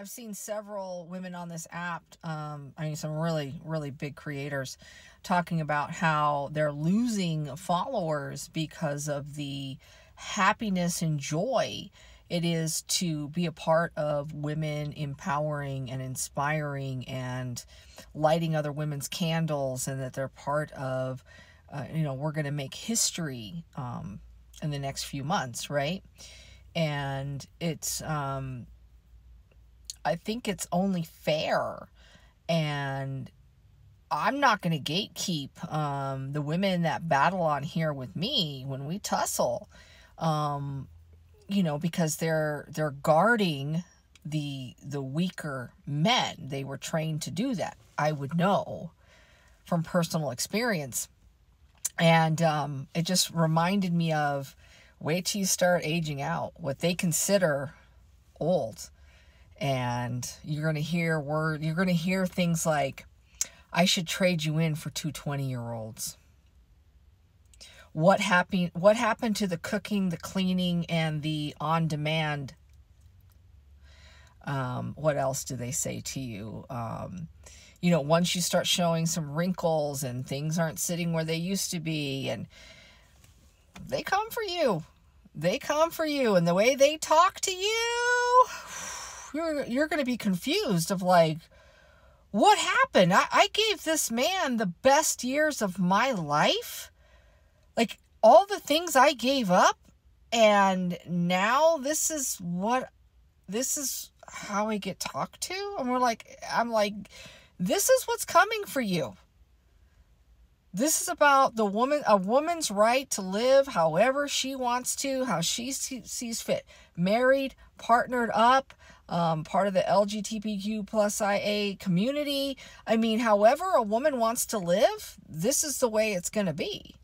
I've seen several women on this app, um, I mean, some really, really big creators talking about how they're losing followers because of the happiness and joy it is to be a part of women empowering and inspiring and lighting other women's candles and that they're part of uh, you know we're going to make history um, in the next few months right? And it's um, i think it's only fair and i'm not going to gatekeep um, the women that battle on here with me when we tussle um, you know because they're they're guarding the the weaker men. They were trained to do that i would know from personal experience. And um, it just reminded me of wait till you start aging out what they consider old and you're going to hear word you're going to hear things like i should trade you in for two 20 year olds what happened what happened to the cooking the cleaning and the on demand um, what else do they say to you? Um, you know once you start showing some wrinkles and things aren't sitting where they used to be and they come for you. They come for you and the way they talk to you you're, you're going to be confused of like what happened? I, I gave this man the best years of my life. Like all the things I gave up and now this is what this is how I get talked to? And we're like I'm like this is what's coming for you. This is about the woman a woman's right to live however she wants to, how she sees fit. Married, partnered up, um, part of the LGBTQ plus IA community. I mean, however a woman wants to live, this is the way it's going to be.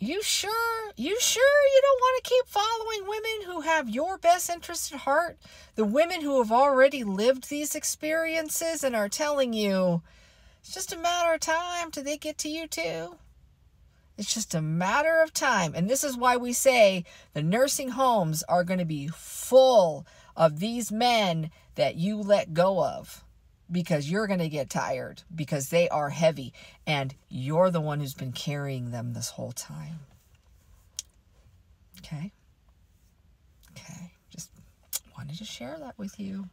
You sure? You sure you don't want to keep following women who have your best interest at heart? The women who have already lived these experiences and are telling you it's just a matter of time till they get to you too. It's just a matter of time. And this is why we say the nursing homes are going to be full of these men that you let go of because you're going to get tired because they are heavy and you're the one who's been carrying them this whole time. Okay? Okay. Just wanted to share that with you.